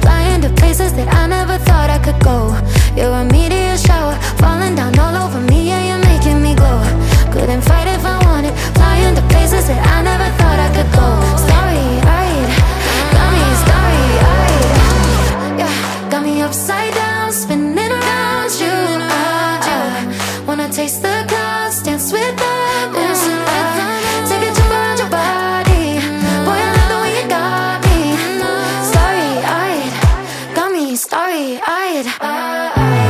flying Flying to places that I never thought I could go. You're a meteor shower Falling down all over me Yeah, you're making me glow. Couldn't fight if I wanted Flying to places that I never thought I could go. Sorry, alright Got me, sorry, alright Yeah, got me upside down Spinning around you I, I had, I, I